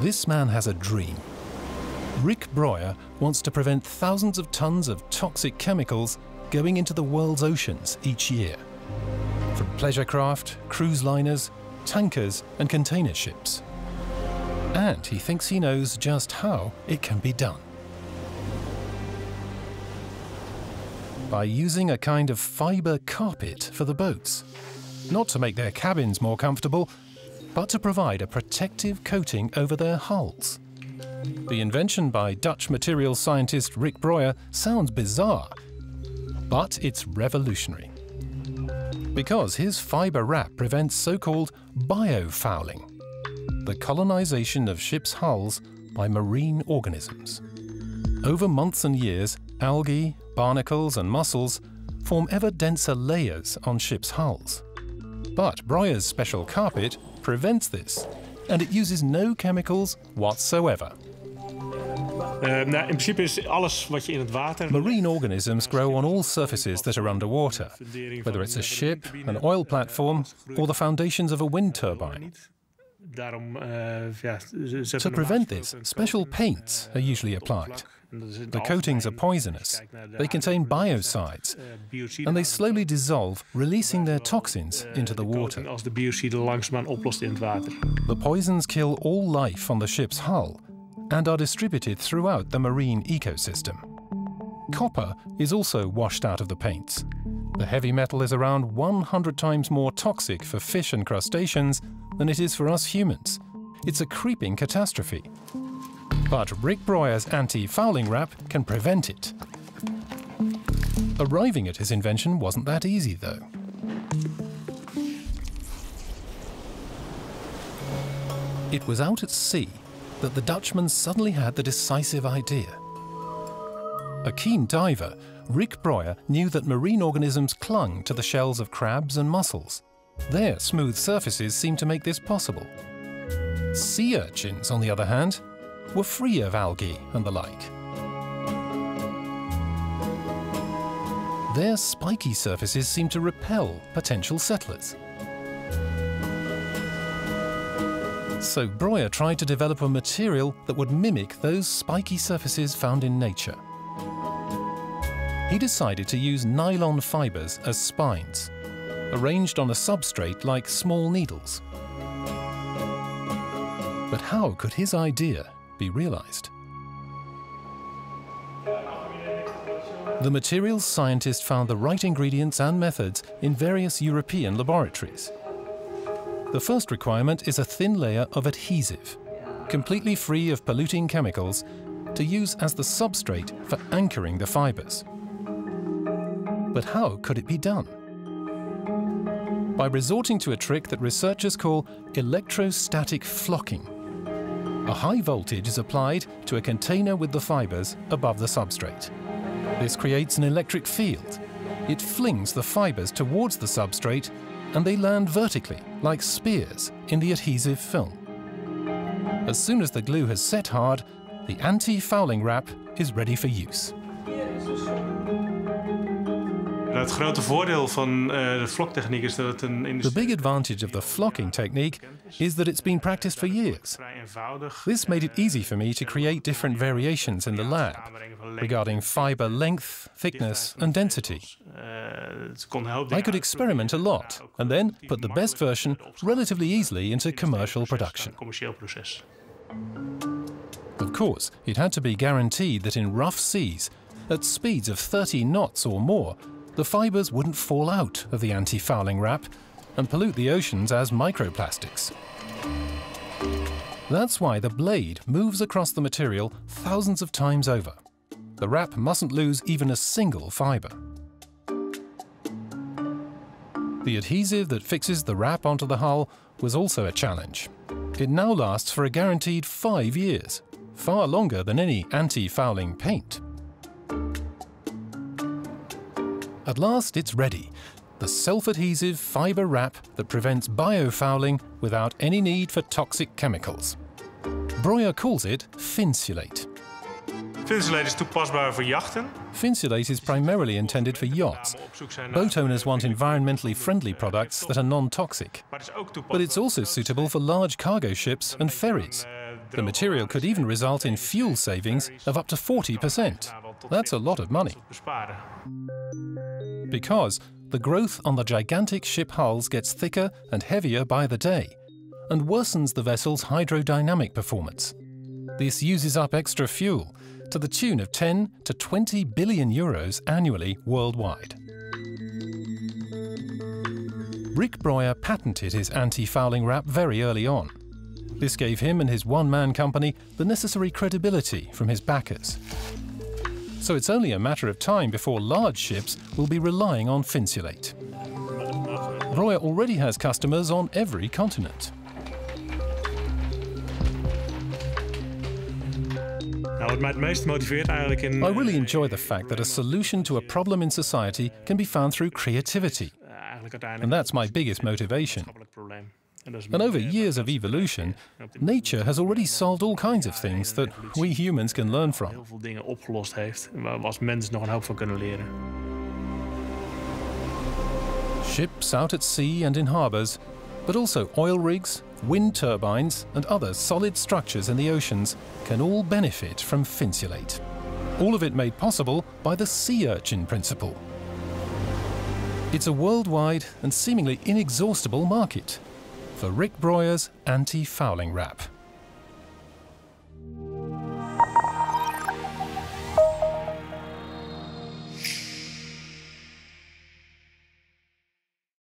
This man has a dream. Rik Breur wants to prevent thousands of tons of toxic chemicals going into the world's oceans each year. From pleasure craft, cruise liners, tankers and container ships. And he thinks he knows just how it can be done. By using a kind of fibre carpet for the boats. Not to make their cabins more comfortable, but to provide a protective coating over their hulls. The invention by Dutch materials scientist Rik Breur sounds bizarre, but it's revolutionary. Because his fibre wrap prevents so-called biofouling, the colonization of ships' hulls by marine organisms. Over months and years, algae, barnacles and mussels form ever denser layers on ships' hulls. But Breur's special carpet prevents this, and it uses no chemicals whatsoever. Ehm, nou, in principe is alles wat je in het water... Marine organisms grow on all surfaces that are underwater, whether it's a ship, an oil platform, or the foundations of a wind turbine. To prevent this, special paints are usually applied. The coatings are poisonous. They contain biocides, and they slowly dissolve, releasing their toxins into the water. The poisons kill all life on the ship's hull and are distributed throughout the marine ecosystem. Copper is also washed out of the paints. The heavy metal is around 100 times more toxic for fish and crustaceans than it is for us humans. It's a creeping catastrophe. But Rik Breur's anti-fouling wrap can prevent it. Arriving at his invention wasn't that easy, though. It was out at sea that the Dutchman suddenly had the decisive idea. A keen diver, Rik Breur knew that marine organisms clung to the shells of crabs and mussels. Their smooth surfaces seemed to make this possible. Sea urchins, on the other hand, were free of algae and the like. Their spiky surfaces seemed to repel potential settlers. So Breur tried to develop a material that would mimic those spiky surfaces found in nature. He decided to use nylon fibres as spines, arranged on a substrate like small needles. But how could his idea be realized. The materials scientist found the right ingredients and methods in various European laboratories. The first requirement is a thin layer of adhesive, completely free of polluting chemicals, to use as the substrate for anchoring the fibres. But how could it be done? By resorting to a trick that researchers call electrostatic flocking. A high voltage is applied to a container with the fibres above the substrate. This creates an electric field. It flings the fibres towards the substrate and they land vertically, like spears, in the adhesive film. As soon as the glue has set hard, the anti-fouling wrap is ready for use. The big advantage of the flocking technique is that it's been practiced for years. This made it easy for me to create different variations in the lab regarding fiber length, thickness and density. I could experiment a lot and then put the best version relatively easily into commercial production. Of course, it had to be guaranteed that in rough seas, at speeds of 30 knots or more, the fibres wouldn't fall out of the anti-fouling wrap and pollute the oceans as microplastics. That's why the blade moves across the material thousands of times over. The wrap mustn't lose even a single fibre. The adhesive that fixes the wrap onto the hull was also a challenge. It now lasts for a guaranteed five years, far longer than any anti-fouling paint. At last it's ready, the self-adhesive fibre wrap that prevents biofouling without any need for toxic chemicals. Breur calls it Finsulate. Finsulate is toepasbaar voor jachten. Finsulate is primarily intended for yachts. Boat owners want environmentally friendly products that are non-toxic. But it's also suitable for large cargo ships and ferries. The material could even result in fuel savings of up to 40%. That's a lot of money. Because the growth on the gigantic ship hulls gets thicker and heavier by the day and worsens the vessel's hydrodynamic performance. This uses up extra fuel to the tune of 10 to 20 billion euros annually worldwide. Rik Breur patented his anti-fouling wrap very early on. This gave him and his one-man company the necessary credibility from his backers. So it's only a matter of time before large ships will be relying on Finsulate. Breur already has customers on every continent. I really enjoy the fact that a solution to a problem in society can be found through creativity. And that's my biggest motivation. And over years of evolution, nature has already solved all kinds of things that we humans can learn from. Ships out at sea and in harbours, but also oil rigs, wind turbines and other solid structures in the oceans can all benefit from Finsulate. All of it made possible by the sea urchin principle. It's a worldwide and seemingly inexhaustible market for Rik Breur's anti-fouling wrap.